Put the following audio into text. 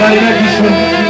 vermek için.